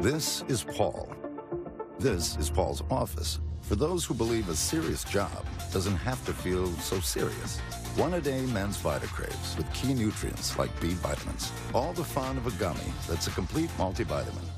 This is Paul. This is Paul's office. For those who believe a serious job doesn't have to feel so serious. One a day men's Vitacraves with key nutrients like B vitamins. All the fun of a gummy that's a complete multivitamin.